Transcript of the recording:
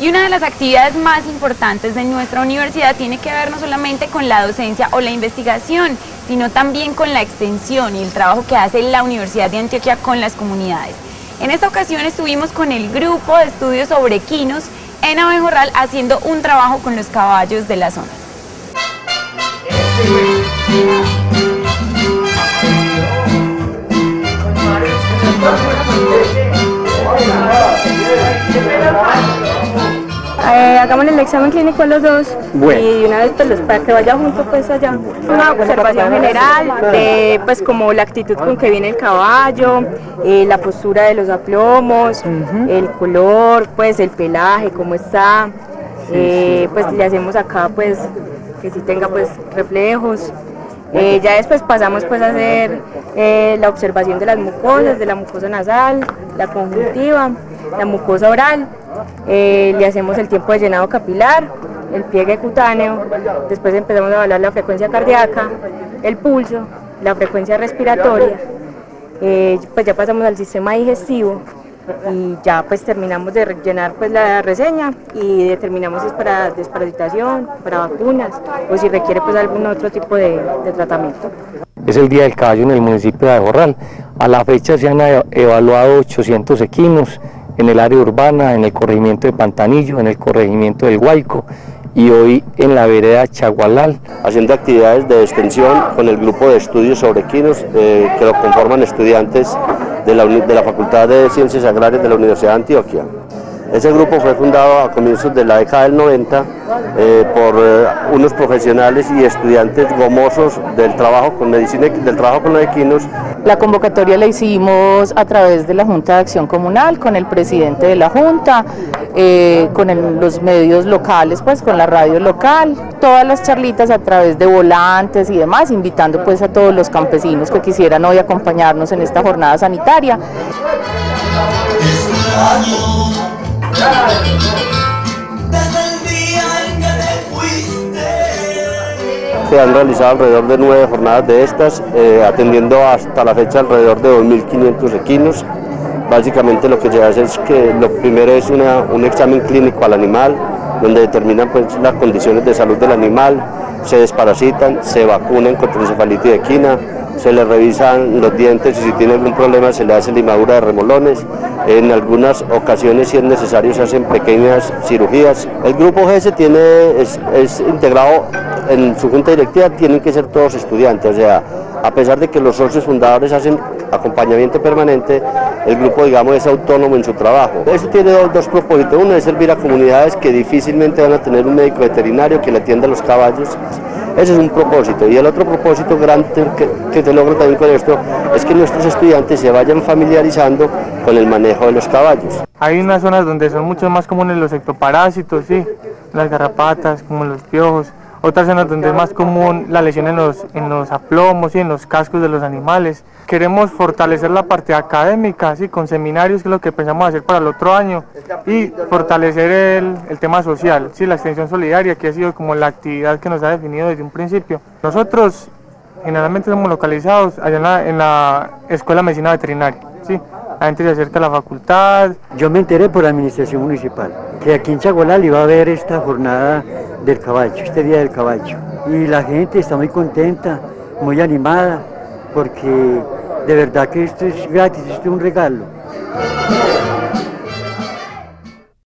Y una de las actividades más importantes de nuestra universidad tiene que ver no solamente con la docencia o la investigación, sino también con la extensión y el trabajo que hace la Universidad de Antioquia con las comunidades. En esta ocasión estuvimos con el grupo de estudios sobre equinos en Abejorral haciendo un trabajo con los caballos de la zona. Eh, hagamos el examen clínico a los dos y una vez pues, para que vaya junto pues allá. Una observación general de pues como la actitud con que viene el caballo, eh, la postura de los aplomos, el color, pues el pelaje, cómo está. Eh, pues le hacemos acá pues que si tenga pues reflejos. ya después pasamos pues a hacer la observación de las mucosas, de la mucosa nasal, la conjuntiva, la mucosa oral eh, le hacemos el tiempo de llenado capilar, el pliegue cutáneo, después empezamos a evaluar la frecuencia cardíaca, el pulso, la frecuencia respiratoria, eh, pues ya pasamos al sistema digestivo y ya pues terminamos de rellenar pues la reseña y determinamos si es para desparasitación, para vacunas o si requiere pues algún otro tipo de, tratamiento. Es el Día del Caballo en el municipio de Borral. A la fecha se han evaluado 800 equinos, en el área urbana, en el corregimiento de Pantanillo, en el corregimiento del Guayco y hoy en la vereda Chagualal. Haciendo actividades de extensión con el grupo de estudios sobre equinos eh, que lo conforman estudiantes de la, de la Facultad de Ciencias Agrarias de la Universidad de Antioquia. Ese grupo fue fundado a comienzos de la década del 90 eh, por eh, unos profesionales y estudiantes gomosos del trabajo con medicina, del trabajo con los equinos. La convocatoria la hicimos a través de la Junta de Acción Comunal, con el presidente de la Junta, eh, con los medios locales, pues con la radio local, todas las charlitas a través de volantes y demás, invitando pues a todos los campesinos que quisieran hoy acompañarnos en esta jornada sanitaria. Se han realizado alrededor de nueve jornadas de estas, eh, atendiendo hasta la fecha alrededor de 2.500 equinos. Básicamente lo que se hace es que lo primero es un examen clínico al animal, donde determinan pues, las condiciones de salud del animal, se desparasitan, se vacunan contra encefalitis equina, se le revisan los dientes y si tiene algún problema se le hace limadura de remolones. En algunas ocasiones, si es necesario, se hacen pequeñas cirugías. El grupo GS tiene, es, integrado en su junta directiva, tienen que ser todos estudiantes, o sea, a pesar de que los socios fundadores hacen acompañamiento permanente, el grupo, digamos, es autónomo en su trabajo. Eso tiene dos, propósitos. Uno es servir a comunidades que difícilmente van a tener un médico veterinario que le atienda a los caballos. Ese es un propósito. Y el otro propósito grande que, se logra también con esto es que nuestros estudiantes se vayan familiarizando con el manejo de los caballos. Hay unas zonas donde son mucho más comunes los ectoparásitos, ¿sí? las garrapatas, como los piojos, otras zonas donde es más común la lesión en los, en los aplomos y en los cascos de los animales. Queremos fortalecer la parte académica, ¿sí? con seminarios, que es lo que pensamos hacer para el otro año, y fortalecer el, el tema social, ¿sí? la extensión solidaria, que ha sido como la actividad que nos ha definido desde un principio. Nosotros generalmente somos localizados allá en la, en la Escuela de Medicina Veterinaria. ¿sí? La gente se acerca a la facultad. Yo me enteré por la administración municipal que aquí en Chagualal iba a haber esta jornada del caballo, este día del caballo. Y la gente está muy contenta, muy animada, porque de verdad que esto es gratis, esto es un regalo.